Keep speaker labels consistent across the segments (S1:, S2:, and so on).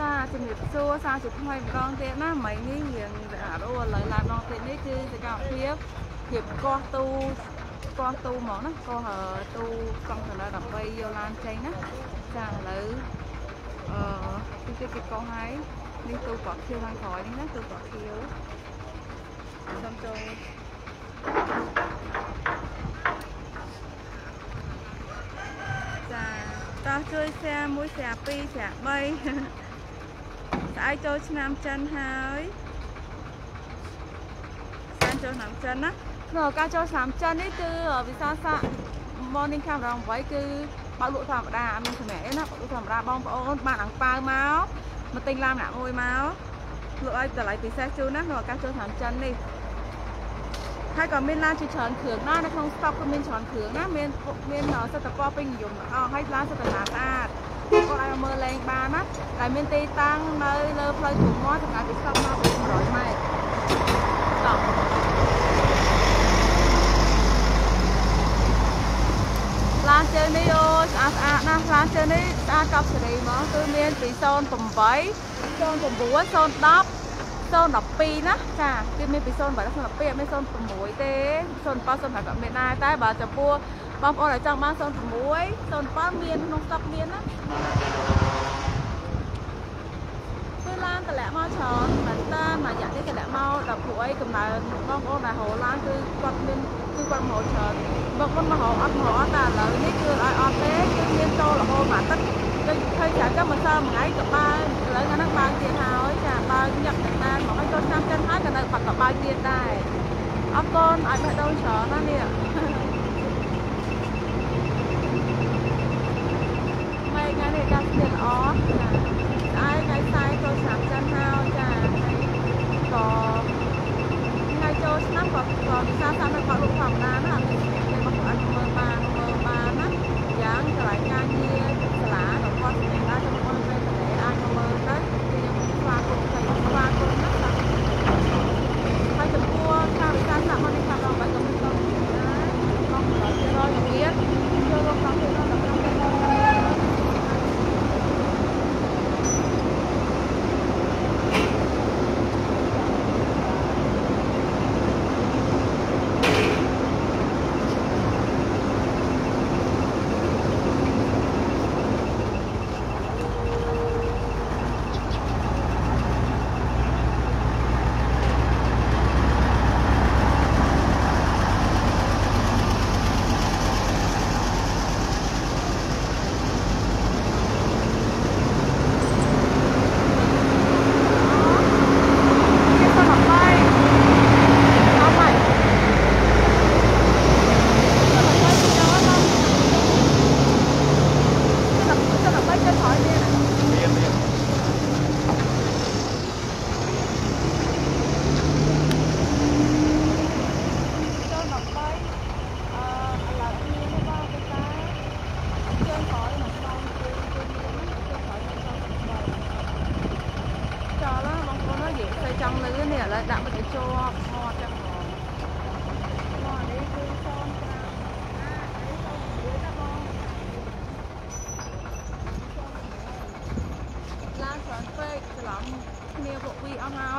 S1: ចាជំរាបសួរសារជាថ្មីម្ដងទៀតណាមិញនេះរៀងអារោឥឡូវឡើងម្ដងទៀតនេះគឺសកម្មភាពភាពកោះទូកោះទូហ្មងណាកោះទូកង់ទៅដើម្បីយកឡានចេញណាចាឥឡូវអឺទីគេកោះហើយនេះទូកោះខៀវខាងក្រោយនេះណាទូកោះខៀវសូមចូលចាតោះជួយ share មួយ share 2 share 3 ស្អែកចូលឆ្នាំចិនហើយស្អែកចូលឆ្នាំចិនណាក្នុងឱកាសចូលឆ្នាំចិននេះគឺវិសាសា morning camera 8គឺបើកលក់ធម្មតាអត់មានសម្រាប់ទេណាបើកលក់ធម្មតាបងប្អូនបានអាំងប៉ាវមកមកទិញឡានម្នាក់មួយមកលក់ឲ្យតម្លៃពិសេសជូនណាក្នុងឱកាសចូលឆ្នាំចិននេះហើយក៏មានឡានជាច្រើនគ្រឿងដែរនៅក្នុង stock ក៏មានច្រើនគ្រឿងណាមានមានសិទ្ធិពណ៌ពេញនិយមអស់ហើយឡានសិទ្ធិស្អាត គាត់ឲ្យមើលលេងបានណាដែលមានទីតាំងនៅលើផ្លូវព្រំមាត់សម្រាប់ពី stock មក100ម៉ែត្រតោះឡានជើងនេះអូស្អាតស្អាតណាស់ឡានជើងនេះស្អាតកប់សេរីហ្មងគឺមានពី08 09 010 012ណាចាគឺមានពី0 8 012អត់មាន06ទេ07 05ក៏មានដែរតែបើចំពោះ បងប្អូនដែលចង់បាន06 07មានក្នុងស្តុកមានណាគឺឡានតម្លាក់មកច្រើនមែនតើមួយរយៈនេះតម្លាក់មកដល់ពួកអីកំណើបងប្អូនដែលហៅឡានគឺគាត់មានគឺគាត់មកច្រើនបងប្អូនមកហៅអត់មកអត់តែឥឡូវនេះគឺឲ្យអត់ទេគឺមានតរហូតមួយទឹកដូចឃើញចាំកម្មសើមួយថ្ងៃក៏បើឥឡូវហ្នឹងបើទៀតហើយចាបើញឹកតែបានមកឲ្យចូលឆ្នាំចិនហើយក៏នៅបាត់ក៏បើទៀតដែរអរគុណឲ្យបេះដូងច្រើនណានេះម៉េច ថ្ងៃនេះដាច់ទៀតល្អចាស្អែកថ្ងៃស្អែកចូលឆ្នាំចិនហើយចាក៏ថ្ងៃចូលឆ្នាំក៏ក៏វិសាសានៅបាក់លុកធម្មតាណា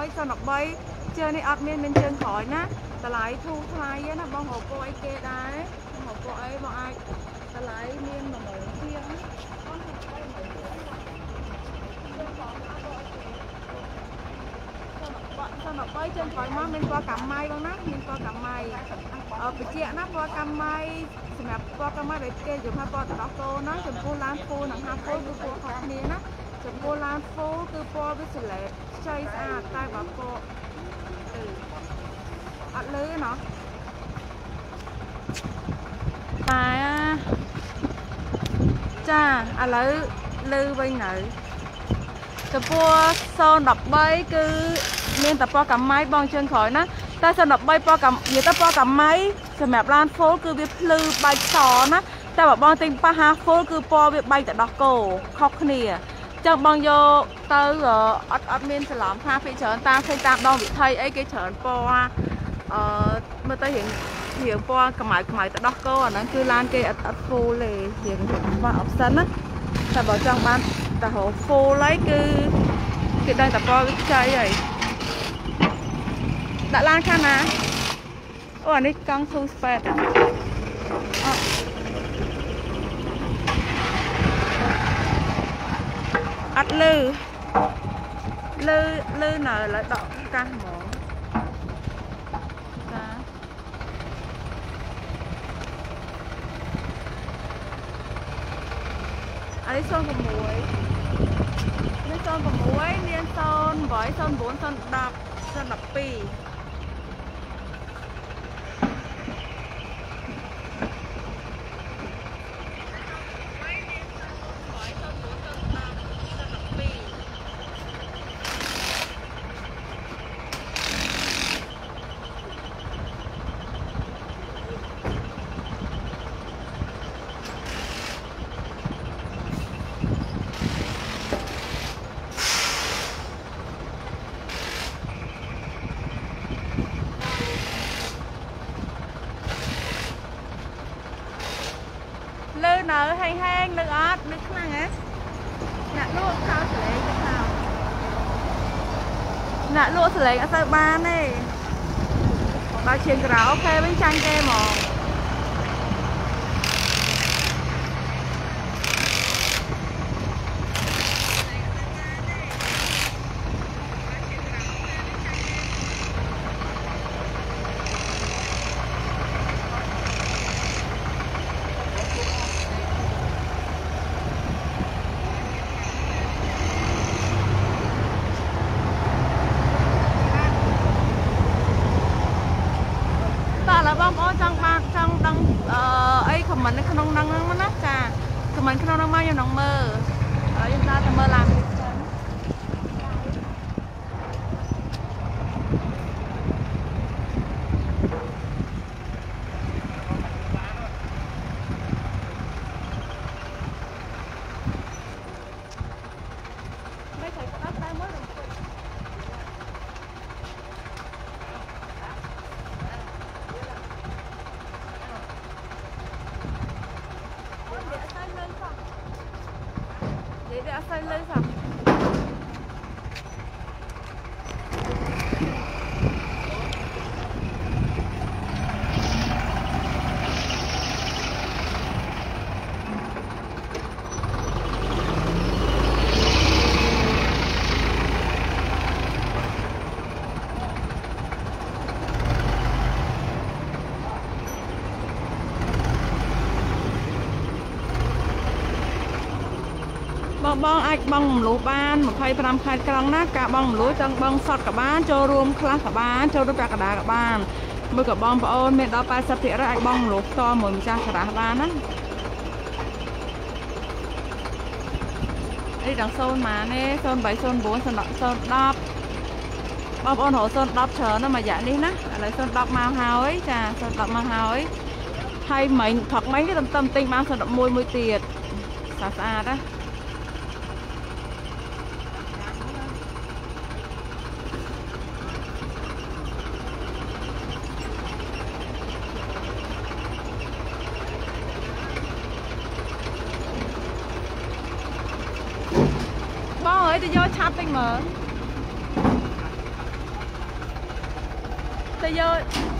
S1: 013ជើងនេះអត់មានមានជើងក្រោយណាតម្លៃធូរថ្លៃណាបងរកពោអីគេដែរបងរកពោអីបងអាចតម្លៃមាន10000ជាងបងរកពោ10000ជើងក្រោយមកមានពណ៌កាំៃបងណាមានពណ៌កាំៃអបជាណាពណ៌កាំៃសម្រាប់ពណ៌កាំៃដែលគេយកមកពណ៌ដោះគោណាចំពោះឡានពូនិងហាពូគឺពណ៌ខុសគ្នាណាចំពោះឡានពូគឺពណ៌វាស្លេត ខ្ចីស្អាតតែបើពណ៌អឺអត់លឺណោះតែចាឥឡូវលឺវិញនៅចំពោះ013គឺមានតែពណ៌កម្មៃបងជើងក្រោយណាតែសិន13ពណ៌កម្មនិយាយទៅពណ៌កម្មៃសម្រាប់ឡាន full គឺវាភ្លឺបែកសណាតែបើបងទិញប៉ះហា full គឺពណ៌វាបែកទៅដោះគោខុសគ្នា ចឹងបងយកទៅអត់អត់មានច្រឡំថាភាគច្រើនតាមឃើញតាមដងវិថីអីគេច្រើនពណ៌អឺមើលទៅរៀងរៀងពណ៌កម្ៅកម្ៅទៅដោះគោអាហ្នឹងគឺឡានគេអត់អត់ full ទេរៀងបោះ option ណាតែបើចង់បានតែរក full ហើយគឺគេដឹងតែពណ៌វាខ្ចីហើយដាក់ឡានខាងណាអូអានេះកង់ស៊ូស្ប៉ែតអ អត់លឺលឺលឺនៅឡើយដកកាសហ្មងចាអានេះ06នេះ06មាន08 09 010 012លើនៅហែងហែងនៅអត់នៅខ្លាំងហ៎អ្នកលក់ខោសលេងទៅខោអ្នកលក់សលេងអត់ទៅ បានទេដល់ឈៀងក្រៅអូខេវិញចាញ់គេ បងបងអាចបងរំលោះបាន25ខែក្រង់ណាការបងរំលោះចង់បងសតក៏បានចូលរួមខ្លះក៏បានចូលរួមពាក់កណ្ដាលក៏បានមួយក៏បងប្អូនមានដល់80%អាចបងរំលោះផ្ទាល់មួយម្ចាស់ការ៉ាស់បានណាអីដល់0ម៉ានទេ03 09 010បងប្អូនរក010ច្រើនណាស់មួយរយៈនេះណាឥឡូវ010មកហើយចា010មកហើយហើយមិញផឹកមិញនេះតំតំទិញបាន011មួយទៀតស្អាតស្អាតណា បងអើយទៅយកឆាប់ពេញ មើលទៅយក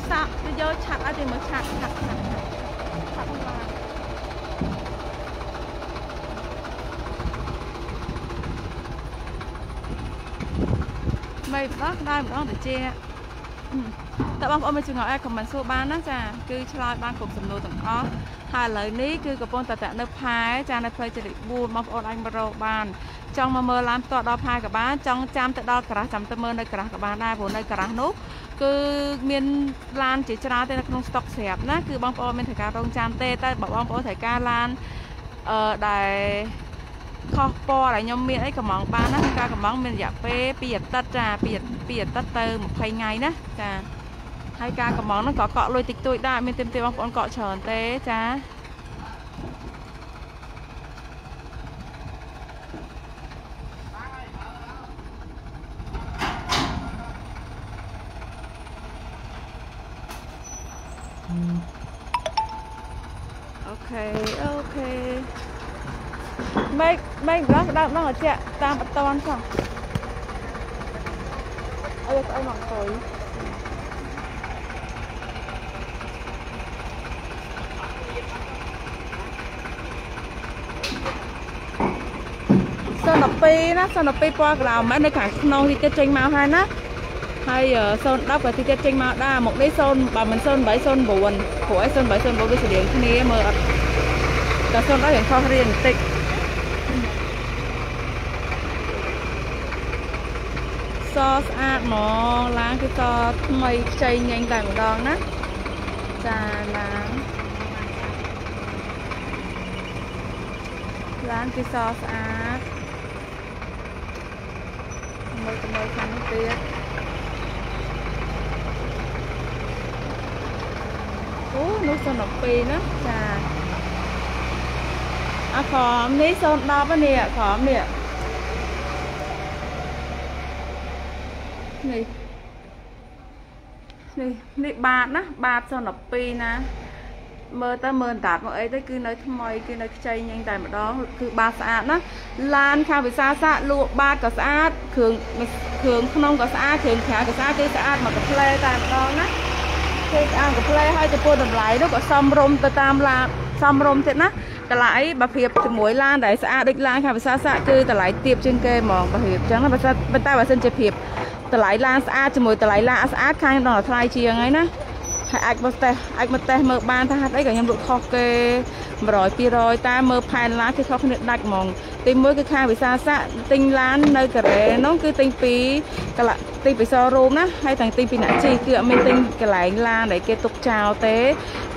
S1: សាក់ទៅយកឆាប់ឲ្យទៅមើលឆាប់ឆាប់ឆាប់ឆាប់ឆាប់បានមិនបងដើរម្ដងទៅជាតើបងប្អូនមានចម្ងល់អីខមមិនសួរបានណាចាគឺឆ្លើយបានគ្រប់សំណួរទាំងអស់ហើយឥឡូវនេះគឺកំពុងតែតាក់នៅផែចានៅផ្លូវជរិបួនបងប្អូនអាចមករកបាន ចង់មកមើលឡានផ្ទាល់ដល់ផែក៏បានចង់ចាំទៅដល់ក្រាស់ចាំទៅមើលនៅក្រាស់ក៏បានដែរព្រោះនៅក្រាស់នោះគឺមានឡានជាច្រើនទេនៅក្នុងស្តុកស្រាប់ណាគឺបងប្អូនមានត្រូវការរងចាំទេតែបើបងប្អូនត្រូវការឡានអឺដែលខុសពណ៌ដែលខ្ញុំមានអីកំងបានណាការកំងមានរយៈពេល2អាទិត្យចា2 2អាទិត្យទៅ20ថ្ងៃណាចាហើយការកំងហ្នឹងក៏កក់លុយតិចតួចដែរមានទេទេបងប្អូនកក់ច្រើនទេចាអូខេអូខេមេឃមេឃម្ដងដើមដល់អត់ចាក់តាមបតនចុះអីស្អីមកអង្គុយសូន12ណាសូន12ពណ៌ក្រៅមែននៅខាងក្នុងទីទៀតចេញមកហើយណាហើយ010ក៏ទីទៀតចេញមកដែរមកនេះ0បើមិន08 09ព្រោះឯ08 09វាស្រៀងគ្នាមើលអត់តែ010រៀងខុសរៀងបន្តិច សស្អាតហ្មងឡានគឺសថ្មីខ្ចីញែងតែម្ដងណាចាឡានឡានគឺសស្អាតមើលទៅមើលខាងនេះទៀតអូនោះ02ណាចាអាខំនេះ010នេះខំនេះនេះ នេះនេះបាតណាបាត012ណាមើលទៅមើលតាត់មកអីទៅគឺនៅថ្មីគឺនៅខ្ចីញែងតែម្ដងគឺបាតស្អាតណាឡានខាងវិសាសាលក់បាតក៏ស្អាតគ្រឿងគ្រឿងក្នុងក៏ស្អាតគ្រឿងក្រៅក៏ស្អាតគឺស្អាតមកកាផ្លែតែម្ដងណាគឺស្អាតកាផ្លែហើយចំពោះតម្លៃនោះក៏សមរម្យទៅតាមឡានសមរម្យទៀតណាតម្លៃបើប្រៀបជាមួយឡានដែលស្អាតដូចឡានខាងវិសាសាគឺតម្លៃទាបជាងគេហ្មងបើប្រៀបអញ្ចឹងបើសិនប៉ុន្តែបើសិនជាប្រៀប តម្លៃឡានស្អាតជាមួយតម្លៃឡានអត់ស្អាតខាងដល់ថ្លៃជាងហើយណាហើយអាចមកតេស្តអាចមកតេស្តមើលបានថាហេតុអីក៏ខ្ញុំលក់ខុសគេ 100 200តែមើលផែនឡានគេខុសគ្នាដាច់ហ្មងទី1គឺខាងវិសាស័កទិញឡាននៅកូរ៉េនោះគឺទិញពីកន្លះទីពិសររូមណាហើយទាំងទីពីអ្នកជីគឺអត់មានទិញកន្លែងឡានដែលគេទុកចោលទេ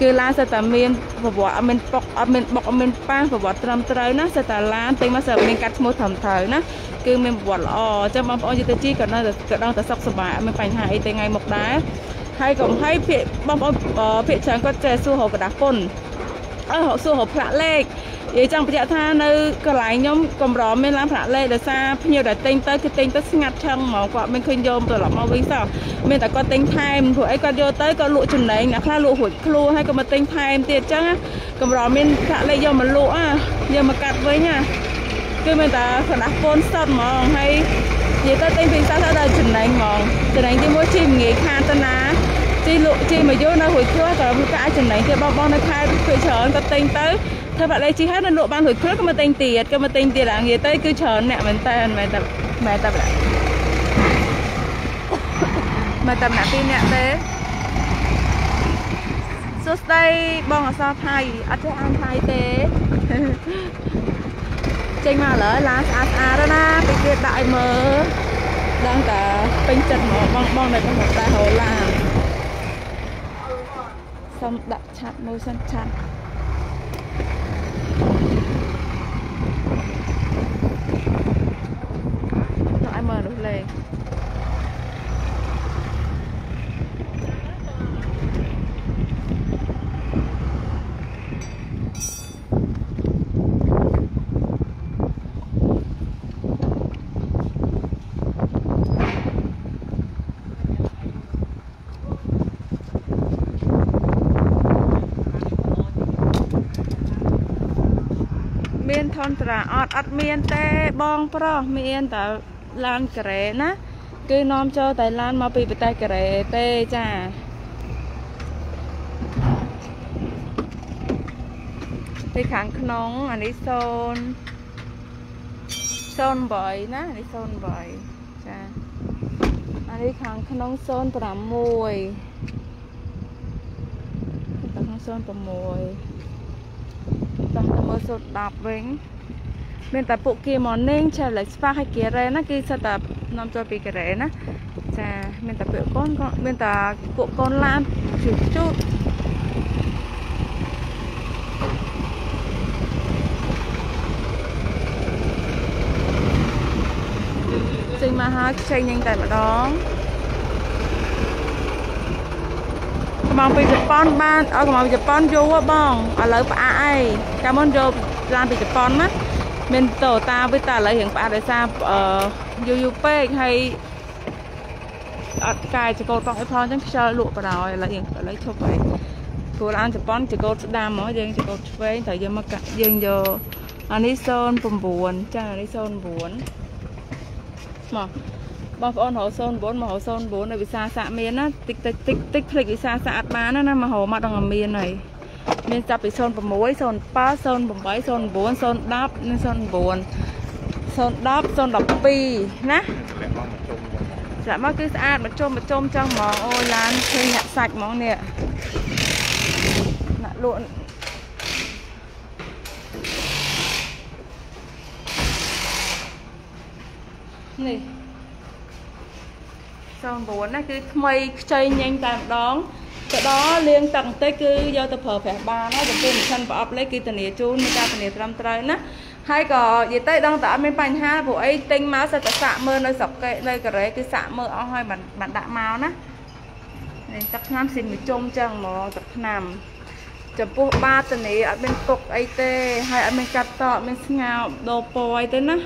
S1: គឺឡានសិតតែមានប្រវត្តិអត់មានបុកអត់មានបុកអត់មានប៉ាសប្រវត្តិត្រឹមត្រូវណាសិតតែឡានទិញមកសិតមានកាត់ឈ្មោះត្រឹមត្រូវណាគឺមានប្រវត្តិល្អអញ្ចឹងបងប្អូនយុទ្ធជីក៏នៅក៏ដល់តែសុខសប្បាយអត់មានបញ្ហាអីទេថ្ងៃមុខដែរហើយកុំឲ្យភាកបងប្អូនភាកច្រើនគាត់ចេះសួររកកដាស់ពុន សួររកផ្លាកលេខនិយាយចង់បញ្ជាក់ថានៅកន្លែងខ្ញុំកម្រមានឡានប្រាក់លេខដោយសារភ្ញៀវដែលទិញទៅគឺទិញទៅស្ងាត់ឆឹងហ្មងគាត់មិនឃើញយកត្រឡប់មកវិញសោះមានតែគាត់ទិញថែមព្រោះអីគាត់យកទៅគាត់លក់ចំណេញអ្នកខ្លះលក់រួចខ្លួនហើយក៏មកទិញថែមទៀតអញ្ចឹងកម្រមានប្រាក់លេខយកមកលក់អាយកមកកាត់វិញអាគឺមានតែកណ្ដាស់ពូនសតហ្មងហើយនិយាយទៅទិញពីសាសដល់ចំណេញហ្មងចំណេញទីមួយជីមិនងាយខាតទៅណា ជីលក់ជីមកយកនៅរួចខ្លួនក៏វាអាចចំណេញទៀតបងបងនៅខែគឺច្រើនក៏ទិញទៅធ្វើបាក់លេខជីហើយនៅលក់បានរួចខ្លួនក៏មកទិញទៀតក៏មកទិញទៀតអាងាយទៅគឺច្រើនអ្នកមែនតើមែនតែមែនតែបាក់មកតាមអ្នកពីរអ្នកទេសួស្ដីបងអសរថៃអត់ចេះអានថៃទេចេញមកលើឡានស្អាតស្អាតណាពីគេដាក់ឲ្យមើលដឹងតែពេញចិត្តហ្មងបងបងនៅក្នុងតែហូឡាន សុំដាក់ឆាត់មើលសិនឆាត់ដល់ឲ្យមើលនោះលេង មានថនត្រាអត់អត់មានទេបងប្រុសមានតែឡានការ៉េណាគឺនាំចូលតែឡានមកពីប្រទេសការ៉េទេចាទីខាងក្នុងអានេះ0 08ណាអានេះ08ចាអានេះខាងក្នុង06ខាង06តោះទៅមើលសូត្រ10វិញ មានតែពួកគី morning challenge spa ហើយគីរ៉េណាគឺសិតតែនាំចូលពីគីរ៉េណាចាមានតែពួកកូនក៏មានតែពួកកូនឡានជូតជូតចេញមកហើយខ្ចីញ៉ាំតែម្ដងកំងពីជប៉ុនបានអើកំងពីជប៉ុនយូរបងឥឡូវផ្អាកអីកាលមុនយកឡានពីជប៉ុនណា មានតូតាវាតែឥឡូវរៀងផ្អាកដោយសារអឺយូរយូរពេកហើយអត់កាយចកោតផងអីផងអញ្ចឹងខ្យល់លក់បណ្ដោយឥឡូវរៀងឥឡូវឈប់ហើយព្រោះឡានជប៉ុនចកោតស្ដាំហ្មងយើងចកោតឆ្វេងត្រូវយើងមកយើងយកអានេះ09ចាអានេះ09មកបងប្អូនរក09មករក09នៅវិសាសាក់មានណាតិចតិចតិចតិចភ្លេចវិសាសាក់អត់បានណាមករកមកដល់មានហើយ មានចាប់ពី06 07 08 09 010និង09 010 012ណាស្លាក់មកគឺស្អាតមកជុំមកជុំចឹងហ្មងអូយឡានឃើញអ្នកសាច់ហ្មងនេះណាក់លក់នេះ09ណាគឺថ្មីខ្ចីញែងតែម្ដង ទៅដល់លាងទឹកបន្តិចគឺយកទៅប្រើប្រាស់បានហើយចំពោះមិនឆិនប្រអប់លេខគឺធានាជូនមានការធានាត្រឹមត្រូវណាហើយក៏និយាយទៅដឹងតែអត់មានបញ្ហាព្រោះអីទិញមកសិតតែសាក់មើលនៅស្រុកគេនៅកូរ៉េគឺសាក់មើលអស់ហើយបានបានដាក់មកណានេះទឹកថ្នាំស៊ីមួយជុំចឹងហ្មងទឹកថ្នាំចំពោះបាតនីអត់មានគុកអីទេ ហើយអត់មានកាត់តអត់មានស្ងោដូរពណ៌អីទេណា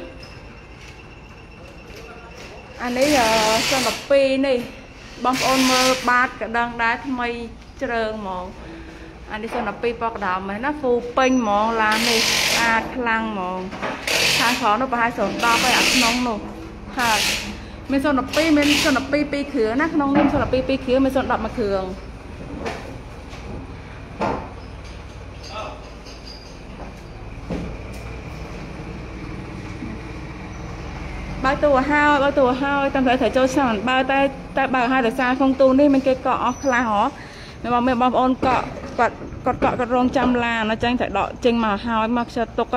S1: អានេះសំ12នេះ បងប្អូនមើលបាតក៏ដឹងដែរថ្មីជ្រើងហ្មងអានេះសំ12ប៉កដើមហ្នឹងណាហ្វូពេញហ្មងឡាននេះស្អាតខ្លាំងហ្មងខាងក្រោមនោះប្រហែល010ហើយអាក្នុងនោះហើយមាន012មាន012 2គ្រឿងណាក្នុងនេះ012 2គ្រឿងមាន010មួយគ្រឿង បើកទូឲ្យហើយបើកទូឲ្យហើយតាមតែត្រូវចូលឆ្នាំបើតែតែបើកឲ្យដោយសារក្នុងទូនេះមិនគេកក់អស់ខ្លះហ៎មានបងមានបងប្អូនកក់គាត់គាត់កក់គាត់រងចាំឡានអញ្ចឹងតែដកចេញមកហើយមកខ្ជិលទុក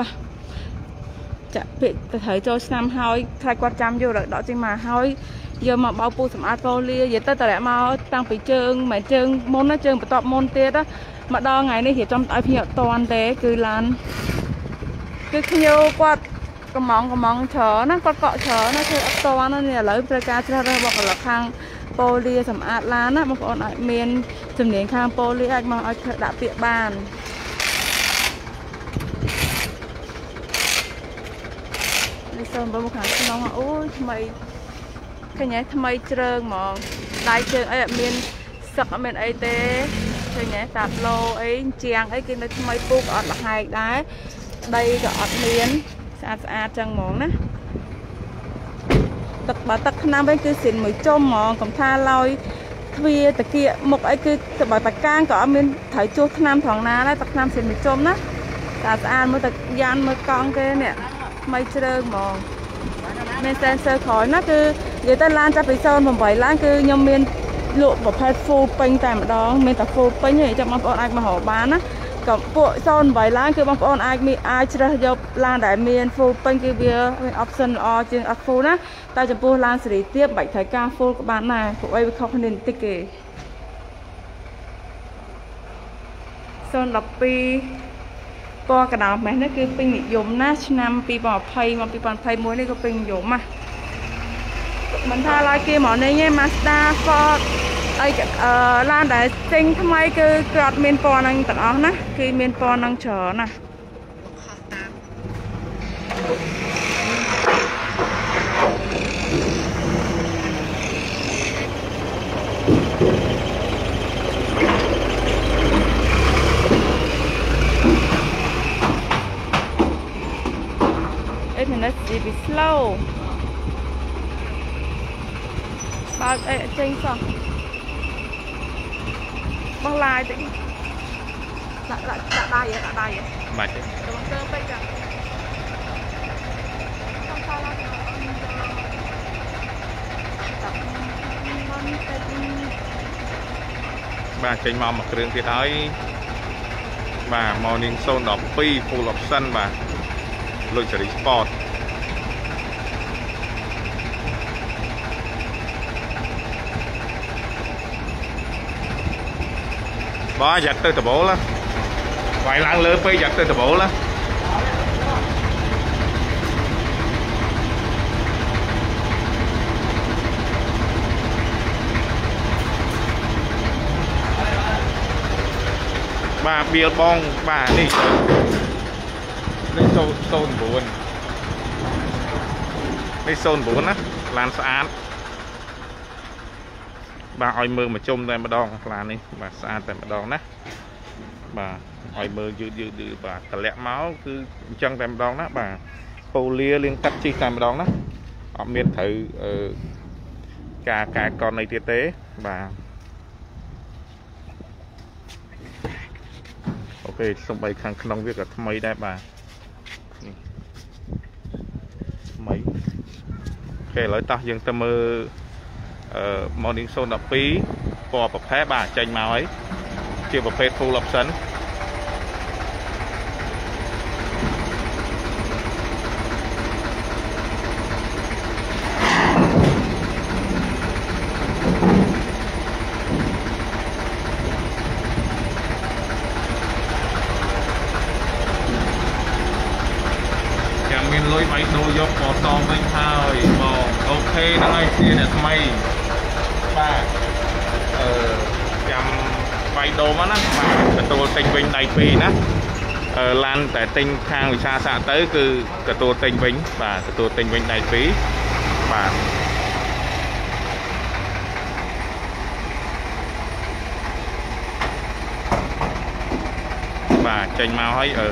S1: ចាក់ពាក្យទៅត្រូវចូលឆ្នាំហើយខ្លាចគាត់ចាំយូរដកចេញមកហើយយកមកបោពូសម្អាតកូលានិយាយទៅតរៈមកតាំងពីជើងមិនជើងមុនណាជើងបន្ទាប់មុនទៀតមកដល់ថ្ងៃនេះរៀបចំឲ្យភ្ញៀវអត់តាន់ទេគឺឡានគឺភ្ញៀវគាត់ កំងកំងច្រើនណាគាត់កក់ច្រើនណាគឺអត់តណានេះឥឡូវត្រូវការជ្រើសរើសមកកន្លខាងប៉ូលីសម្អាតឡានណាបងប្អូនអាចមានជំនាញខាងប៉ូលីអាចមកឲ្យដាក់ពាក្យបាននេះសូមបើមកខាងក្នុងអូយថ្មីឃើញទេថ្មីជ្រើងហ្មងដៃជើងអីអត់មានសឹកអត់មានអីទេឃើញទេតាប់ឡូអីជាងអីគឺនៅថ្មីពូកអត់លហែកដែរដីក៏អត់មាន ស្អាតស្អាតចឹងហ្មងណាទឹកបើទឹកថ្នាំវិញគឺសិនមួយចុំហ្មងកំថាឡើយទ្វាតាគៀកមុខអីគឺបើតកាងក៏អត់មានត្រូវជួសថ្នាំត្រង់ណាដែរទឹកថ្នាំសិនមួយចុំណាស្អាតស្អាតមើលតែយ៉ានមើលកង់គេនេះថ្មីជ្រើងហ្មងមាន sensor ក្រោយណាគឺនិយាយទៅឡានចាប់ពី08ឡានគឺខ្ញុំមានលក់ប្រភេទ full ពេញតែម្ដងមានតែ full ពេញទេចាំបងប្អូនអាចមករកបានណា ក៏ពួក08ឡានគឺបងប្អូនអាចមានអាចជ្រើសយកឡានដែលមាន full ពេញគឺវាមាន option ល្អជាងអត់ full ណាតែចំពោះឡានសេរីទាបបាច់ត្រូវការ full ក៏បានដែរពួកអីវាខុសគ្នាបន្តិចគេ012ពណ៌កដោម៉េះនេះគឺពេញនិយមណាស់ឆ្នាំ2020មក2021នេះក៏ពេញនិយមណាមិនថាឡើយគេមកនេះទេ Mazda Ford អីឡានដែលទិញថ្មីគឺគាត់មានពណ៌ហ្នឹងទាំងអស់ណាគឺមានពណ៌ហ្នឹងច្រើនណា8 minutes GB slow បើកអីចេញសោះ បងឡាយតិចដាក់ដាក់ដាក់ដៃដាក់ដៃ
S2: បាច់ទេ
S1: ទៅបង្កើពេកចាសំសាឡា
S2: បាទចេញមកមួយគ្រឿងទៀតហើយបាទ Morning Zone 12 Full Option បាទ Luxury Sport បាទយ៉ាត់ទៅដបូលវាយឡើងលើពេកយ៉ាត់ទៅដបូលបាទបៀលបងបាទនេះនេះ09នេះ09ណាឡានស្អាត បាទឲ្យមើលមកជុំតែម្ដងខ្លានេះបាទស្អាតតែម្ដងណាបាទឲ្យមើលយឺតយឺតយឺតបាទតម្លាក់មកគឺអញ្ចឹងតែម្ដងណាបាទពូលាលាងកាត់ជីតែម្ដងណាអត់មានត្រូវអឺការកែកនអីទៀតទេបាទអូខេសំបីខាងក្នុងវាក៏ថ្មីដែរបាទនេះថ្មីអូខេឥឡូវតោះយើងទៅមើលអឺ Morning Zone 12ពណ៌ប្រភេទបាទចេញមកហើយជាប្រភេទ full option ចាំមានលុយបៃដូរយកពណ៌សវិញហើយបងអូខេហ្នឹងហើយជាអ្នកថ្មី បាទអឺចាំបៃដូរមកណាបាទទទួលទិញវិញដៃពីរណាអឺឡានតែទិញខាងវិសាសាទៅគឺទទួលទិញវិញបាទទទួលទិញវិញដៃពីរបាទបាទចេញមកហើយអឺ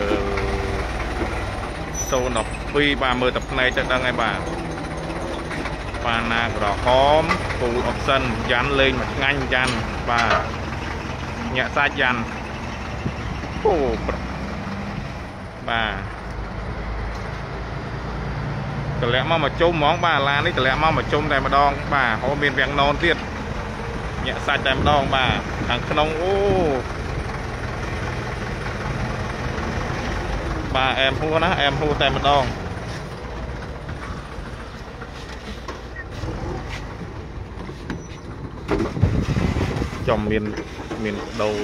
S2: 012បាទមើលតែផ្នែកទៅដឹងហើយបាទ បាណាក្រហមពូលអុកសិនយ៉ាន់លេងមួយឆ្ងាញ់យ៉ាន់បាទញាក់សាច់យ៉ាន់អូប្របាទតម្លាក់មកមកជុំហ្មងបាទឡាននេះតម្លាក់មកមកជុំតែម្ដង បាទហូមានវាំងណូនទៀតញាក់សាច់តែម្ដងបាទខាងក្នុងអូបាទអែមហួរណាអែមហួរតែម្ដង ចំមានមានដូរ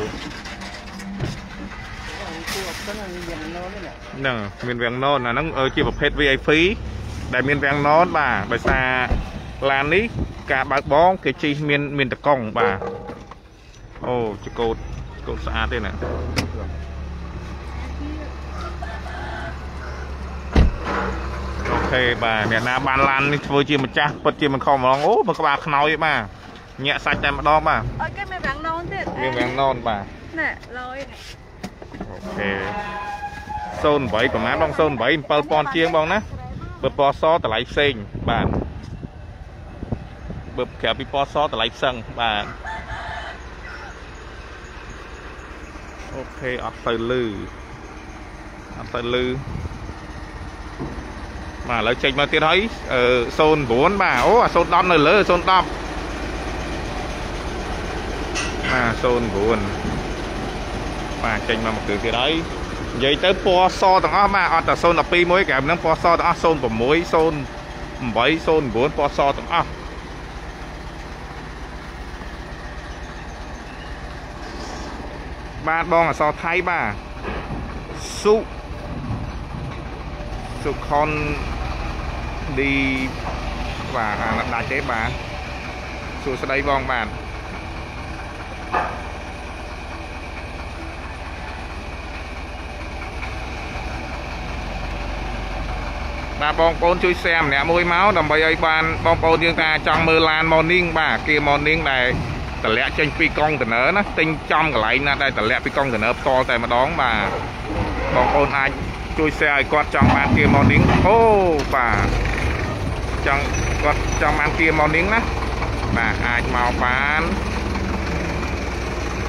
S3: គួរប៉ុណ្ណឹងយ៉ាងណូននេះ
S2: ហ្នឹងមានវាំងណូនអាហ្នឹងអឺជាប្រភេទ VIP ដែលមានវាំងណូនបាទដោយសារឡាននេះការបើកបងគេជិះមានមានតកង់បាទអូជាកោតកោតស្អាតទេណាអូខេបាទអ្នកណាបានឡាននេះធ្វើជាម្ចាស់ពិតជាមិនខំហ្មងអូមកក្បាលខ្នើយឯបាទ ញាក់សាច់តែម្ដងបាទ
S1: អត់គេមានវាំងណូនទៀត
S2: មានវាំងណូនបាទ
S1: ណែឡយ
S2: អូខេ08ប្រហែលបង08 7000ជាងបងណាបើពណ៌សតម្លៃផ្សេងបាទបើក្រៅពីពណ៌សតម្លៃផ្សឹងបាទអូខេអត់ទៅលឺអត់ទៅលឺបាទឥឡូវចេញមកទៀតហើយអឺ09បាទអូអា010នៅលើ010 បាទ09បាទចេញមកមួយគ្រឿងទៀតហើយនិយាយទៅពណ៌សទាំងអស់បាទអត់តែ012មួយក្រៅហ្នឹងពណ៌សទាំងអស់06 08 09ពណ៌សទាំងអស់បាទបងអសរថៃបាទសុសុខុនឌីបាទអានោះដាច់ទេបាទសួស្ដីបងបាទ បាទបងប្អូនជួយ share ម្នាក់មួយមកដើម្បីឲ្យបានបងប្អូនយើងថាចង់មើលឡាន morning បាទគេ morning ដែលតម្លាក់ចេញពីកុងតឺន័រណាទិញចំកន្លែងណាដែលតម្លាក់ពីកុងតឺន័រផ្ទាល់តែម្ដងបាទបងប្អូនអាចជួយ share ឲ្យគាត់ចង់បានគេ morning អូបាទចង់គាត់ចង់បានគេ morning ណាបាទអាចមកបាន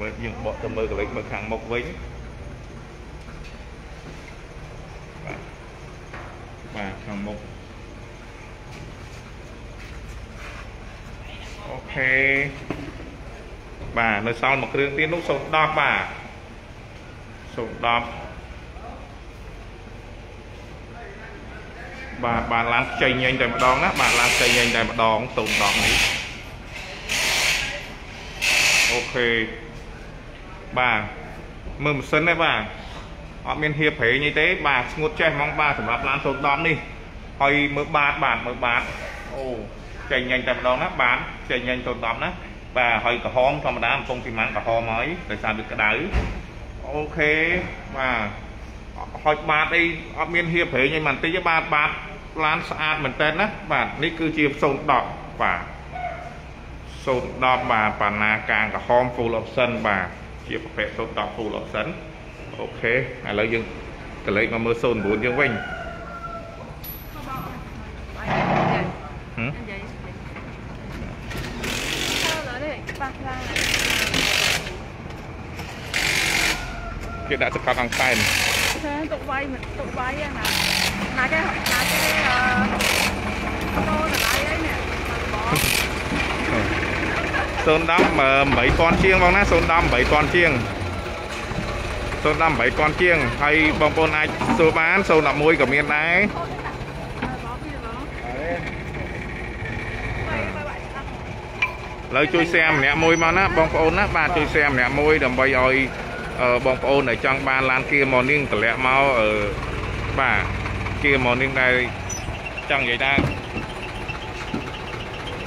S2: មើលយើងបកទៅមើលកន្លែងមើលខាងមុខវិញបាទបាទខាងមុខអូខេបាទនៅសល់មួយគ្រឿងទៀតនោះ010បាទ010បាទបានឡើងខ្ចីញែងតែម្ដងណាបាទឡើងខ្ចីញែងតែម្ដង010នេះអូខេ បាទមើលម៉ាស៊ីនទេបាទអត់មានហៀបប្រេងអីទេបាទស្ងួតចេះហ្មងបាទសម្រាប់ឡាន010នេះហើយមើលបាតបាទមើលបាតអូចេញញញតែម្ដងណាបានចេញញញទៅ10ណាបាទហើយក្រហមធម្មតាកំពុងពីម៉ាំងក្រហមហើយដោយសារវាក្តៅអូខេបាទហុចបាតអីអត់មានហៀបប្រេងអីមិនតិចទេបាទបាតឡានស្អាតមែនតើណាបាទនេះគឺជា010បាទ010បាទបាណាកាងក្រហម full option បាទ ជាប្រភេទ010 full option អូខេឥឡូវយើងកលេចមកមើល09យើងវិញហឹមគេដាក់សកត់អង្កែន
S1: thế tụ bay mà tụ bay à nè là cái là cái uh, tô là lại đấy nè Mà bỏ
S2: 010 8000ជាងបងណា010 8000ជាង010 8000ជាងហើយបងប្អូនអាចសួរបាន011ក៏មានដែរ
S1: Mà bỏ cái gì bỏ
S2: ឥឡូវជួយ share ម្នាក់មួយមកណាបងប្អូនណាបាទជួយ share ម្នាក់មួយដើម្បីឲ្យអឺបងប្អូនដែលចង់បានឡាន Kia Morning តម្លាក់មកអឺបាទ Kia Morning ដែលចង់និយាយថា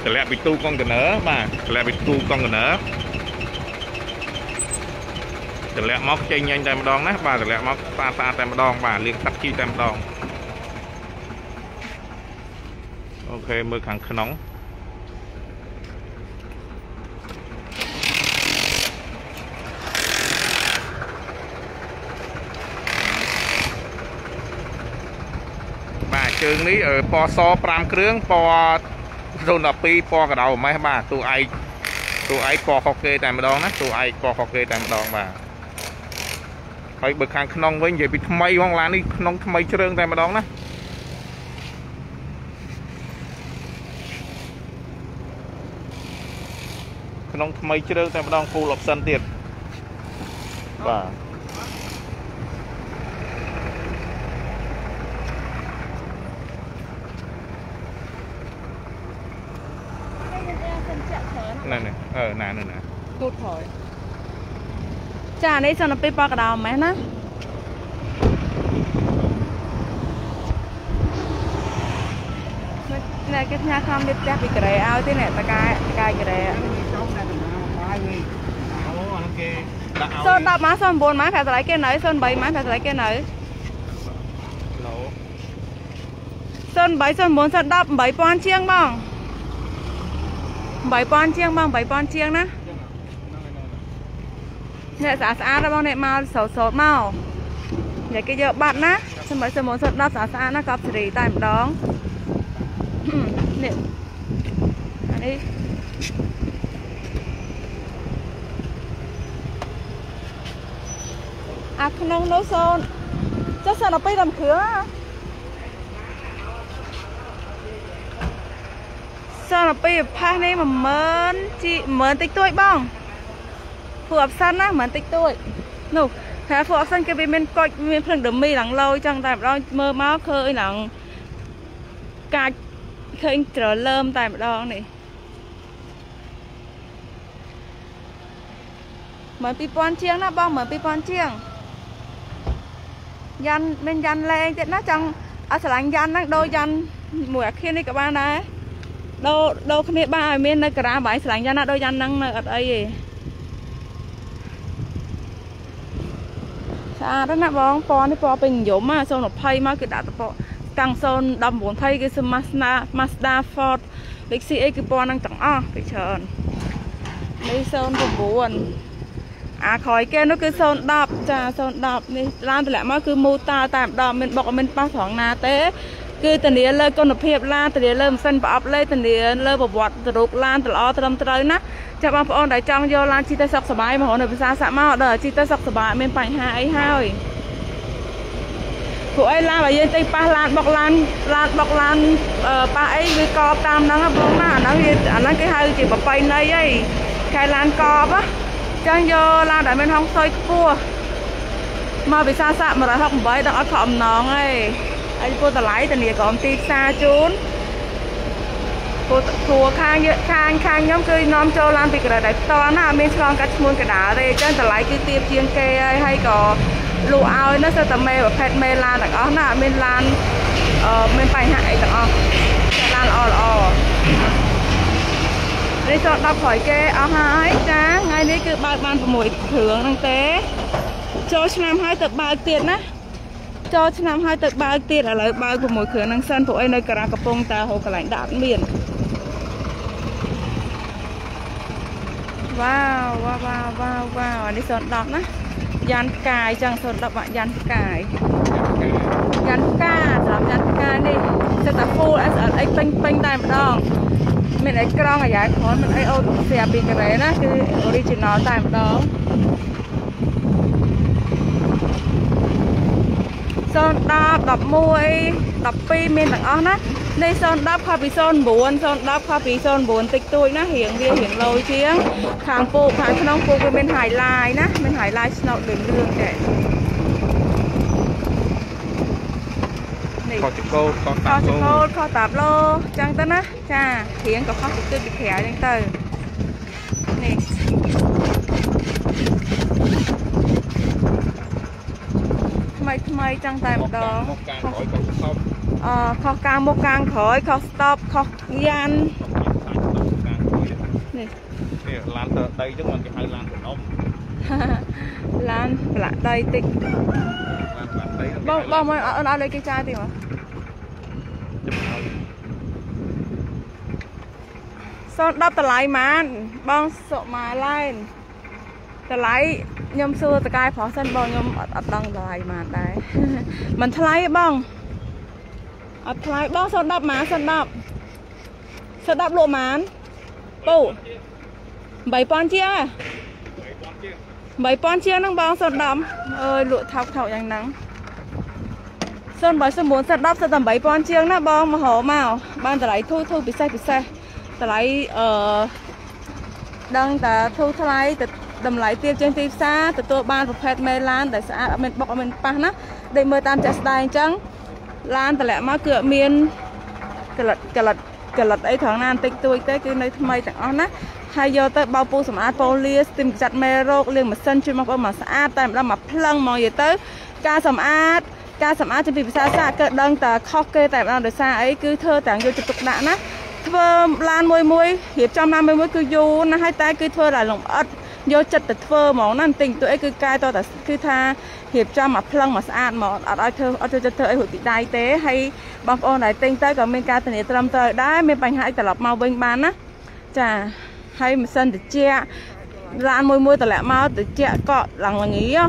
S2: តម្លាក់ពីទូកុងតឺន័របាទតម្លាក់ពីទូកុងតឺន័រតម្លាក់មកចេញញញតែម្ដងណាបាទតម្លាក់មកស្អាតស្អាតតែម្ដងបាទលាងទឹកជីតែម្ដងអូខេមើលខាងក្នុងបាទជើងនេះអឺពណ៌ស5គ្រឿងពណ៌ 012ពណ៌កដៅម៉េះបាទទូឯកទូឯកពណ៌ខុសគេតែម្ដងណាទូឯកពណ៌ខុសគេតែម្ដងបាទហើយបើខាងក្នុងវិញនិយាយពីថ្មីហ្មងឡាននេះក្នុងថ្មីជ្រើងតែម្ដងណាក្នុងថ្មីជ្រើងតែម្ដង full option ទៀតបាទ
S1: นั่น
S2: น่ะเออนานั่นน่ะ
S1: ទូថយចា
S2: នេះសិនទៅប៉កដោម៉េះណា
S1: ណែគេផ្ញើខំទៀតផ្ទះពីកូរ៉េឲ្យទេណែតកាយតកាយកូរ៉េសូន10
S3: ម៉ា
S1: សូន9ម៉ាខែតម្លៃគេនៅសូន3ម៉ាខែ
S3: តម្លៃគេនៅសូន3សូន9សូន10 8000ជាងបង
S1: 3000ជាងបង3000ជាងណាអ្នកស្អាតស្អា
S2: ត
S1: បងអ្នកមកសោសោមកអ្នកគេយកបាត់ណាសម្រាប់សមុនសុទ្ធដល់ស្អាតស្អាតណាកប់សេរីតែម្ដងនេះអានេះអាក្នុងនោះសូនចុះសិនដល់ពេលដល់គ្រឿង សិនដល់ពេលផាសនេះ10000ជី10000តិចតួចបងព្រោះអបសិនណា10000តិចតួចនោះតែព្រោះអបសិនគេវាមានកុចមានភ្លឹងដមីឡើងលោចឹងតែម្ដងមើលមកឃើញឡើងកាច់ឃើញត្រលើមតែម្ដងនេះ12000ជាងណាបង12000ជាងយ៉ាន់មានយ៉ាន់លេងទៀតណាចង់អត់ស្រឡាញ់យ៉ាន់ហ្នឹងដូរយ៉ាន់មួយអាខៀននេះក៏បានដែរ ដូរដូរគ្នាបានឲ្យមាននៅការ៉ាបាយស្រឡាញ់យ៉ាន់ណាដូរយ៉ាន់ហ្នឹងនៅអត់អីទេស្អាតណាស់បងពណ៌នេះពណ៌ពេញនិយមណា020មកគឺដាក់តពតាំង01920គឺស Mazda Mazda Ford Lexus អីគឺពណ៌ហ្នឹងទាំងអស់ពីច្រើននេះ09អាក្រោយគេនោះគឺ010ចា010នេះឡានតម្លាក់មកគឺមូតាតែម្ដងមានបុកអត់មានប៉ះត្រង់ណាទេ គឺធានាលើគុណភាពឡានធានាលើម៉ាស៊ីនប្រអប់លេខធានាលើប្រវត្តិរូបឡានទៅល្អត្រឹមត្រូវណាចាំបងប្អូនដែលចង់យកឡានជិះទៅសុខសប្បាយមកនៅភាសាសាក់មកដល់ជិះទៅសុខសប្បាយអត់មានបញ្ហាអីហើយព្រោះអីឡានបើយើងទៅប៉ះឡានបុកឡានឡានបុកឡានអឺប៉ះអីវាកបតាមហ្នឹងណាបងណាអាហ្នឹងវាអាហ្នឹងគេហៅជាប្របីនៃអីខែឡានកបណាចឹងយកឡានដែលមានហុងស៊ុយខ្ពស់មកវិសាសាក់168ដល់អត់ខកអំណងឯង ហើយពូតម្លៃធានាក្រុមទីផ្សារជូនពូព្រោះខាងយើងខាងខាងខ្ញុំគឺនាំចូលឡានពីក្រៅដែរផ្ទាល់ណាអត់មានឆ្លងកាត់ឈ្មួញកដាលទេអញ្ចឹងតម្លៃគឺទាបជាងគេហើយហើយក៏លក់ឲ្យនោះសិតតែមេប្រភេទមេឡានទាំងអស់ណាអត់មានឡានអឺមានបញ្ហាអីទាំងអស់ឡានល្អល្អនេះសត10ក្រោយគេអស់ហើយចាថ្ងៃនេះគឺបើកបាន6គ្រឿងហ្នឹងទេចូលឆ្នាំហើយទៅបើកទៀតណា ចូលឆ្នាំហើយទៅបើកទៀតឥឡូវបើក6គ្រឿងហ្នឹងសិនព្រោះអីនៅការ៉ាកំពុងតែហូរកន្លែងដាក់អត់មានវ៉ាវវ៉ាវ៉ាវវ៉ាវវ៉ាវអានេះសូន10ណាយ៉ាន់ផ្កាយចឹងសូន10មកយ៉ាន់ផ្កាយយ៉ាន់ផ្កាសម្រាប់យ៉ាន់ផ្កានេះសិតតែ full SLX ពេញពេញតែម្ដងមានអីក្រងអាយ៉ៃគ្រាន់មានអីអូស្រាប់ពីការ៉េណាគឺ original តែម្ដង 010 11 12មានទាំងអស់ណានេះ010ខុសពី09 010ខុសពី09តិចតួចណារៀងវារៀងឡូយជាង ខាងពូកខាងក្នុងពូកវាមាន highlight ណាមាន highlight ស្នោតលឿងលឿងតែនេះ
S2: ខុសចកោតខុស
S1: ខុ
S2: តា
S1: ស
S2: ប់
S1: ច
S2: លោ
S1: កូតខុសតាប់ឡូចឹងទៅណាចារៀងក៏ខុសពីទឹកពីក្រៅចឹងទៅនេះ ថ្មីថ្មីចឹងតែម្ដង
S2: មកកាងក្រោយក៏ស្តុប
S1: អឺខុសកាងមុខកាងក្រោយខុស stop ខុសយ៉ាន
S2: កាងក្រោយ
S1: នេះ
S2: នេះឡានទៅដីចឹងមិនគេហៅឡានសំណុំ
S1: ឡានប្រឡាក់ដីតិច
S2: ឡានបាត់ដី
S1: បងបងមកអត់អត់លេខគេចាយទេមកសូន10តម្លៃម៉ានបងសុម៉ាឡែន តម្លៃខ្ញុំសួរតកែប្រុសសិនបងខ្ញុំអត់អត់ដឹងតម្លៃម៉ានដែរមិនថ្លៃទេបងអត់ថ្លៃបងសូន10ម៉ានសូន10សូន10លក់ម៉ានពូ3000ជាងហ៎3000ជាងហ្នឹងបងសូន10អើយលក់ថោកថោកយ៉ាងហ្នឹងសូនបើ9សិត10សិតតែ8000ជាងណាបងមករមកបានតម្លៃធូរធូរពិសេសពិសេសតម្លៃអឺដឹងតែធូរថ្លៃទៅ តម្លៃទាបជាងទីផ្សារទទួលបានប្រភេទមេឡានដែលស្អាតអត់មានបុកអត់មានប៉ះណាដូចមើលតាមចាក់ស្ដែងអញ្ចឹងឡានតម្លាក់មកគឺអត់មានកលិតកលិតកលិតអីត្រង់ណាបន្តិចតួចទេគឺនៅថ្មីទាំងអស់ណាហើយយកទៅបោកពូសម្អាតប៉ូលីស្ទីមកម្ចាត់មេរោគលាងម៉ាស៊ីនជួយមកបងមកស្អាតតែម្ដងមកផ្លឹងមកនិយាយទៅ ការសម្អាតការសម្អាតជាពីភាសាសាក៏ដឹងតែខុសគេតែម្ដងដោយសារអីគឺធ្វើទាំងយកចិត្តទុកដាក់ណាធ្វើឡានមួយមួយរៀបចំឡានមួយមួយគឺយូរណាស់ហើយតែគឺធ្វើឡើងលម្អិត យកចិត្តទៅធ្វើហ្មងណាបន្តិចទៅអីគឺកែតតែគឺថារៀបចំមកផ្លឹងមកស្អាតមកអត់ឲ្យធ្វើអត់ចូលចិត្តធ្វើអីរួចពីដៃទេហើយបងប្អូនដែលទិញទៅក៏មានការធានាត្រឹមត្រូវដែរមានបញ្ហាអីត្រឡប់មកវិញបានណាចាហើយម៉ាស៊ីនត្រជាក់ឡានមួយមួយតម្លាក់មកត្រជាក់កក់ឡើងល្ងីហ៎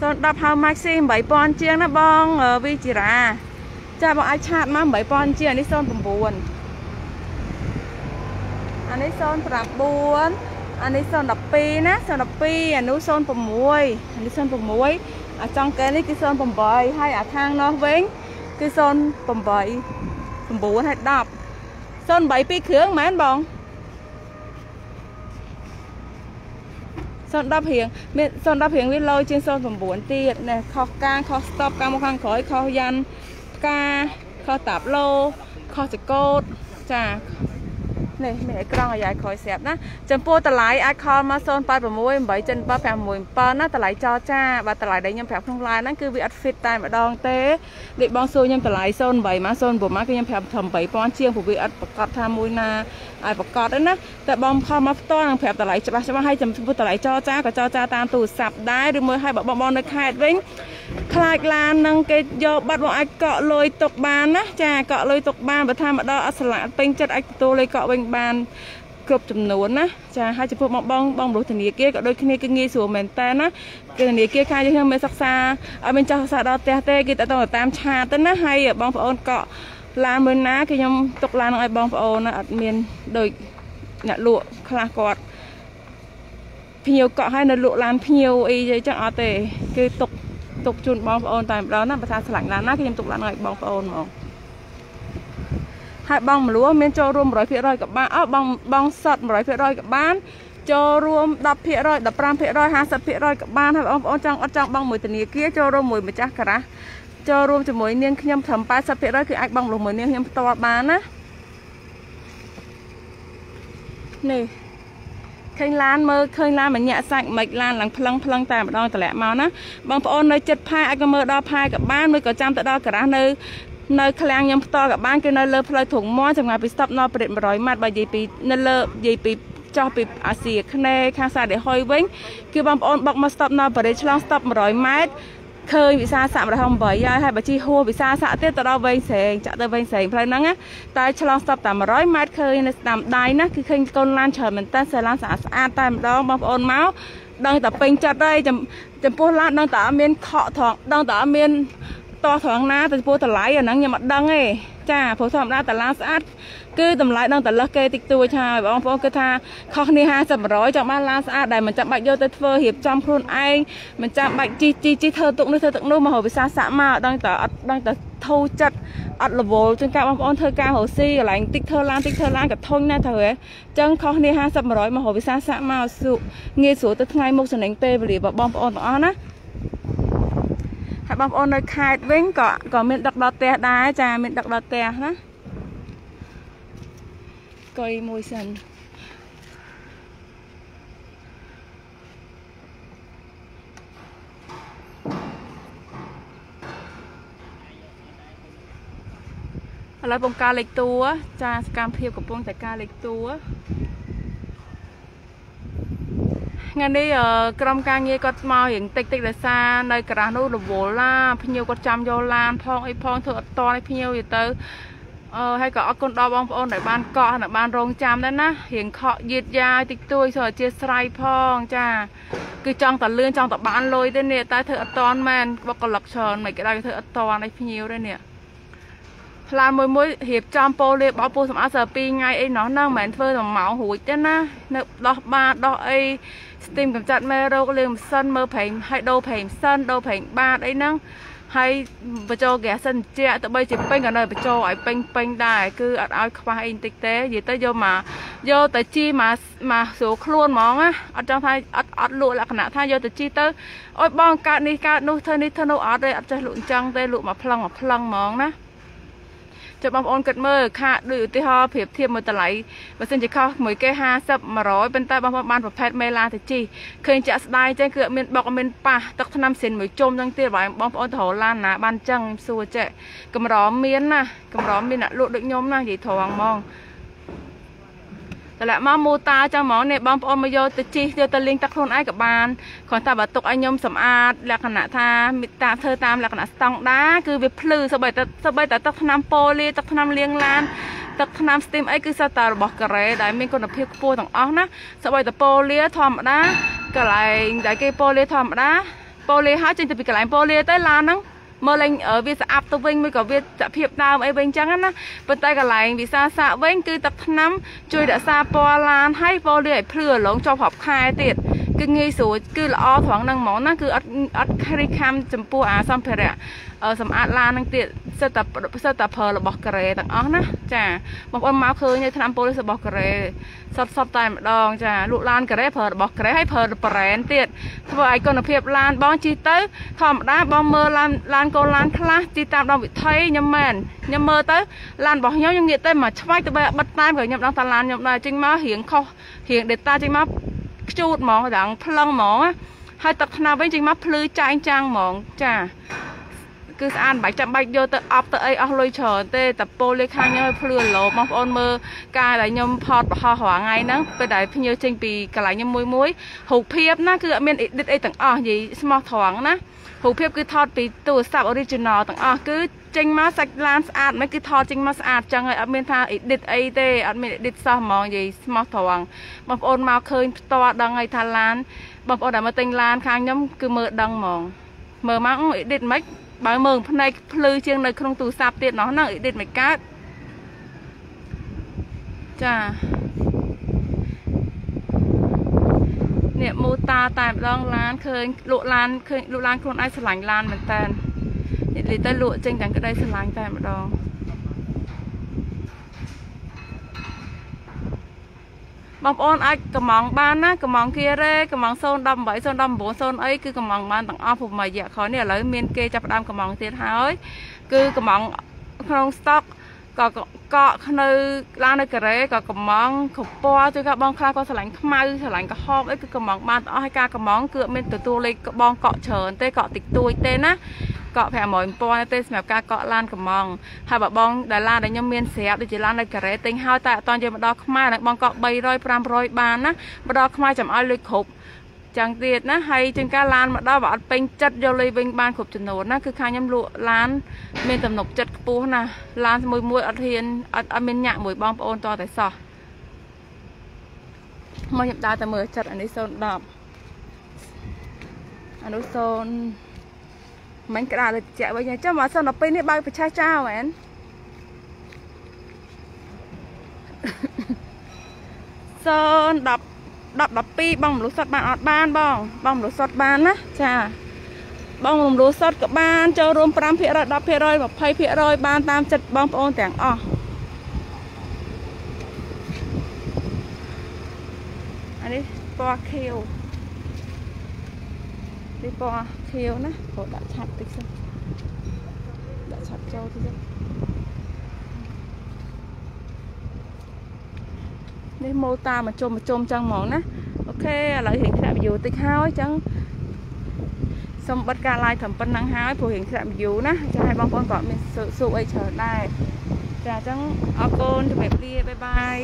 S1: សូន10 how much ស៊ី8000ជាងណាបងវីជីរ៉ាចាបងអាចឆាតមក8000ជាងអានេះ09 អានេះ09អានេះ012ណា012អានោះ06អានេះ06អាចង់កែនេះគឺ08ហើយអាខាងនោះវិញគឺ08 9ហើយ10 08ពីរគ្រឿងមែនបង010រៀងមាន010រៀងវាលោជាង09ទៀតណែខុសកាងខុស stop កាងមកខាងក្រោយខុសយ៉ាន់ផ្កាខុសតាប់ឡូខុសចកោតចា នេះមានអេក្រង់អាយ៉ៃក្រោយស្រាប់ណាចំពោះតម្លៃអាចខលមក086 87567ណាតម្លៃចរចាបាទតម្លៃដែលខ្ញុំប្រាប់ក្នុង line ហ្នឹងគឺវាអត់ fit តែម្ដងទេដូចបងសួរខ្ញុំតម្លៃ08មក09មកគឺខ្ញុំប្រាប់ត្រឹម3000ជាងព្រោះវាអត់ប្រកាសថាមួយណាឲ្យប្រកាសទេណាតែបងខលមកផ្ទាល់នឹងប្រាប់តម្លៃច្បាស់ច្បាស់ហើយចំពោះតម្លៃចរចាក៏ចរចាតាមទូរស័ព្ទដែរឬមួយឲ្យបងបងនៅខេត្តវិញ ខ្លាចឡាននឹងគេយកបាត់មកអាចកក់លុយទុកបានណាចាកក់លុយទុកបានបើថាមកដល់អត់ស្លាកពេញចិត្តអាចទទួលលុយកក់វិញបានគ្រប់ចំនួនណាចាហើយចំពោះបងបងបងប្រុសធនាគារក៏ដូចគ្នាគឺងាយស្រួលមែនតើណាគឺធនាគារខាងយើងខ្ញុំមានសិក្សាអត់មានចាស់សិក្សាដល់ផ្ទះទេគេតទៅតាមឆាតទៅណាហើយបងប្អូនកក់ឡានមួយណាគឺខ្ញុំទុកឡាននឹងឲ្យបងប្អូនណាអត់មានដូចអ្នកលក់ខ្លះគាត់ភ្ញៀវកក់ឲ្យនៅលក់ឡានភ្ញៀវអីចឹងអត់ទេ គឺទុក ទុកជូនបងប្អូនតែម្ដងណាបើថាឆ្លាញ់ឡានណាគឺខ្ញុំទុកឡានឲ្យបងប្អូនហ្មងហើយបងមលួមានចូលរួម100%ក៏បានអើបងបងសត100%ក៏បានចូលរួម10% 15% 50%ក៏បានហើយបងប្អូនចង់អត់ចង់បងមួយធនាគារចូលរួមមួយម្ចាស់ការ៉ាចូលរួមជាមួយនាងខ្ញុំត្រឹម80%គឺអាចបងលុះមួយនាងខ្ញុំផ្ទាល់បានណានេះ ឃើញឡានមើលឃើញឡានមញាក់សាច់មិនឡានឡើងផ្លឹងផ្លឹងតែម្ដងតម្លាក់មកណាបងប្អូននៅចិត្តផែអាចក៏មើលដល់ផែក៏បានឬក៏ចាំទៅដល់ការ៉ាស់នៅនៅឃ្លាំងខ្ញុំផ្ទាល់ក៏បានគឺនៅលើផ្លូវធំមន់ចម្ងាយពីស្តុបណប្រេត100ម៉ាត់បើនិយាយពីនៅលើនិយាយពីចោះពីអាស៊ីអាគ្នេយ៍ខាងសាដេហុយវិញគឺបងប្អូនបុកមកស្តុបណប្រេតឆ្លងស្តុប100ម៉ែត្រ ឃើញវិសាសាក់108ហើយហើយបើជីហួរវិសាសាក់ទៀតទៅដល់វែងស្រេងចាក់ទៅវែងស្រេងផ្លូវហ្នឹងតែឆ្លងស្តុបតែ100ម៉ែត្រឃើញនៅស្ដាំដៃណាគឺឃើញកូនឡានច្រើនមែនតើសាឡានស្អាតស្អាតតែម្ដងបងប្អូនមកដឹងតែពេញចិត្តហើយចំពោះឡានដឹងតែអត់មានខកត្រង់ដឹងតែអត់មានតោះត្រង់ណាទៅចំពោះតម្លៃអាហ្នឹងខ្ញុំអត់ដឹងទេចាព្រោះធម្មតាតាឡានស្អាត គឺតម្លៃដល់តែលឹះគេតិចតួចហើយបងប្អូនគឺថាខុសគ្នា50 100ចង់បានឡានស្អាតដែលមិនចាំបាច់យកទៅធ្វើរៀបចំខ្លួនឯងមិនចាំបាច់ជីជីជីធ្វើទុកនេះធ្វើទុកនោះមកហៅវិសាសាក់មកដឹងតែអត់ដឹងតែធូរចិត្តអត់រវល់ជួនកាលបងប្អូនធ្វើការរស់ស៊ីកន្លែងតិចធ្វើឡានតិចធ្វើឡានក៏ធុញណាស់ទៅហ៎អញ្ចឹងខុសគ្នា50 100មកហៅវិសាសាក់មកសុងាយស្រួលទៅថ្ងៃមុខចំណេញពេលវេលារបស់បងប្អូនទាំងអស់ណាហើយបងប្អូននៅខេត្តវិញក៏ក៏មានដឹកដល់ផ្ទះដែរចាមានដឹកដល់ផ្ទះណា កុយមួយសិនឥឡូវបង្ការលេខតួចាសកម្មភាពកំពុងតែការលេខតួថ្ងៃនេះក្រុមការងារគាត់មករៀងតិចតិចដោយសារនៅក្រាស់នោះរវល់ឡាភ្ញៀវគាត់ចាំយកឡានផងអីផងធ្វើអត់តឲ្យភ្ញៀវទៅ អឺហើយក៏អរគុណដល់បងប្អូនដែលបានកក់ហើយបានរងចាំដែរណារៀងខកយឺតយ៉ាវតិចតួចសូមអធិស្ឋានផងចាគឺចង់តែលឿនចង់តែបានលុយទេនេះតែធ្វើអត់តន់មែនបុគ្គលិកច្រើនមិនគេដែរធ្វើអត់តន់ឲ្យភ្ញៀវទេនេះឡានមួយមួយរៀបចំពោលេបោពូសម្អាតសើ2ថ្ងៃអីណោះហ្នឹងមិនមែនធ្វើតែម៉ោងរួចទេណានៅដោះបាដោះអីស្ទីមកម្ចាត់មេរោគលាងម៉ាស៊ីនមើលប្រេងឲ្យដូរប្រេងម៉ាស៊ីនដូរប្រេងបាតអីហ្នឹង ហើយបញ្ចូលហ្គាសសិនជាទៅបីជាពេញក៏នៅបញ្ចូលឲ្យពេញពេញដែរគឺអត់ឲ្យខ្វះអីបន្តិចទេនិយាយទៅយកមកយកទៅជីមកមកស្រួលខ្លួនហ្មងណាអត់ចង់ថាអត់អត់លក់លក្ខណៈថាយកទៅជីទៅអុយបងកើតនេះកើតនោះធ្វើនេះធ្វើនោះអត់ទេអត់ចេះលក់អញ្ចឹងទេលក់មកផ្លឹងមកផ្លឹងហ្មងណា ចាំបងប្អូនគិតមើលខាដូចឧទាហរណ៍ប្រៀបធៀបមើលតម្លៃបើសិនជាខុសមួយគេ50 100ប៉ុន្តែបងប្អូនបានប្រភេទមេឡាទៅជីឃើញចាក់ស្ដាយចឹងគឺអត់មានបុកអត់មានប៉ះទឹកថ្នាំសិនមួយជុំចឹងទៀតបងប្អូនទៅរឡានណាបានចឹងសួរចេះកម្រមានណាកម្រមានអ្នកលក់ដូចខ្ញុំណានិយាយត្រង់ហ្មង តម្លាក់មកមូតាចឹងហ្មងនេះបងប្អូនមកយកទៅជីយកទៅលេងទឹកខ្លួនឯងក៏បានគ្រាន់តែបើទុកឲ្យខ្ញុំសម្អាតលក្ខណៈថាមេតាធ្វើតាមលក្ខណៈស្តង់ដាគឺវាភ្លឺសូម្បីតែសូម្បីតែទឹកថ្នាំប៉ូលីទឹកថ្នាំលាងឡានទឹកថ្នាំស្ទីមអីគឺសត្វតែរបស់កូរ៉េដែលមានគុណភាពខ្ពស់ទាំងអស់ណាសូម្បីតែប៉ូលីធម្មតាកន្លែងដែលគេប៉ូលីធម្មតាប៉ូលីហើយចេញទៅពីកន្លែងប៉ូលីទៅឡានហ្នឹង មើលលេងវាស្អាប់ទៅវិញមួយក៏វាសភាពដើមអីវិញអញ្ចឹងណាប៉ុន្តែកន្លែងវិសាសាវិញគឺទឹកថ្នាំជួយរក្សាពណ៌ឡានហើយពណ៌លាឲ្យភ្លឺរលោងចុះរាប់ខែទៀត គឺងាយស្រួលគឺល្អត្រង់ហ្នឹងហ្មងណាគឺអត់អត់ខិខំចំពោះអាសម្ភារៈសម្អាតឡានហ្នឹងទៀតសិតតែសិតតែប្រើរបស់កូរ៉េទាំងអស់ណាចាបងប្អូនមកឃើញនៅឆ្នាំប៉ូលីសរបស់កូរ៉េសតសតតែម្ដងចាលក់ឡានកូរ៉េប្រើរបស់កូរ៉េហើយប្រើប្រេនទៀតធ្វើឲ្យគុណភាពឡានបងជិះទៅ ធម្មតាបងមើលឡានឡានកូនឡានខ្លះជិះតាមដងវិថីខ្ញុំមែនខ្ញុំមើលទៅឡានរបស់ខ្ញុំខ្ញុំងាកទៅមកឆ្វាយទៅបែបិទតាមក៏ខ្ញុំដឹងថាឡានខ្ញុំដែរចេញមករៀងខុសរៀង data ចេញមក ខ្ជូតហ្មងយ៉ាងផ្លឹងហ្មងហើយទឹកថ្នាំវិញចេញមកភ្លឺចែងចាំងហ្មងចាគឺស្អាតមិនបាច់ចាំបាច់យកទៅអប់ទៅអីអស់លុយច្រើនទេតែពោលេខាងខ្ញុំឲ្យភ្លឺលោបងប្អូនមើលការដែលខ្ញុំផតប្រហោះរាល់ថ្ងៃហ្នឹងពេលដែលភ្ញៀវចេញពីកន្លែងខ្ញុំមួយមួយរូបភាពណាគឺអត់មាន edit អីទាំងអស់និយាយស្មោះត្រង់ណារូបភាពគឺថតពីទូរស័ព្ទ original ទាំងអស់គឺ ចេញមកសាច់ឡានស្អាតមិនគឺថតចេញមកស្អាតចឹងហើយអត់មានថា edit អីទេអត់មាន edit សោះហ្មងនិយាយស្មោះត្រង់បងប្អូនមកឃើញផ្ទាល់ដឹងហើយថាឡានបងប្អូនដែលមកទិញឡានខាងខ្ញុំគឺមើលដឹងហ្មងមើលមក edit មិនបើមើលផ្នែកភ្លឺជាងនៅក្នុងទូរស័ព្ទទៀតណោះហ្នឹងអ៊ីឌីតមិនកើតចានេះម៉ូតាតែម្ដងឡានឃើញលក់ឡានឃើញលក់ឡានខ្លួនឯងឆ្លាញ់ឡានមែនតើ និយាយទៅលក់ចេញទាំងក្តីឆ្លាញ់តែម្ដងបងប្អូនអាចកំងបានណាកំងគៀរ៉េកំង018 019 0អីគឺកំងបានទាំងអស់ព្រោះមួយរយៈក្រោយនេះឥឡូវមានគេចាប់ផ្ដើមកំងទៀតហើយ គឺកំងក្នុង stock ក៏កក់នៅឡាននៅកូរ៉េក៏កំងកពណ៌ជួយកាបងខ្លះក៏ឆ្លាញ់ខ្មៅឆ្លាញ់ក្រហមអីគឺកំងបានអស់ហើយការកំងគឺអត់មានទទួលលេខបងកក់ច្រើនទេកក់តិចតួចទេណា កក់500,000ទេសម្រាប់ការកក់ឡានកំងហើយបើបងដែលឡានដែលខ្ញុំមានស្រាប់ដូចជាឡាននៅកូរ៉េទិញហើយតែអត់តយកមកដល់ខ្មែរនឹងបងកក់300 500បានណាមកដល់ខ្មែរចាំឲ្យលុយគ្រប់ចឹងទៀតណាហើយជាងការឡានមកដល់បើអត់ពេញចិត្តយកលុយវិញបានគ្រប់ចំនួនណាគឺខាងខ្ញុំលក់ឡាន មានទំនុកចិត្តខ្ពស់ណាឡានមួយមួយអត់ហ៊ានអត់អត់មានញាក់មួយបងប្អូនតតែសោះមកខ្ញុំដើរទៅមើលចិត្តអានេះ010អានោះ0 មិនក្តារលើត្រជាក់វិញចាំមក012នេះបើកប្រឆេះចោលមែនសូន10 10 12បងមលុះសុតបានអត់បានបង បងមលុះសុតបានណាចាបងមលុះសុតក៏បានចូលរួម5% 10% 20%បានតាមចិត្តបងប្អូនទាំងអស់អានេះពណ៌ខៀវនេះពណ៌ ខៀវណាព្រោះដាក់ឆាប់តិចសិនដាក់ឆាប់ចូលតិចសិននេះម៉ូតាមកជុំមកជុំចឹងហ្មងណាអូខេឥឡូវរៀងធ្លាក់ view តិចហើយចឹងសូមបិទការ live ត្រឹមប៉ុណ្្នឹងហើយព្រោះរៀងធ្លាក់ view ណាចាឲ្យបងប្អូនក៏មានសួរអីច្រើនដែរចាអញ្ចឹងអរគុណជម្រាបលាបាយបាយ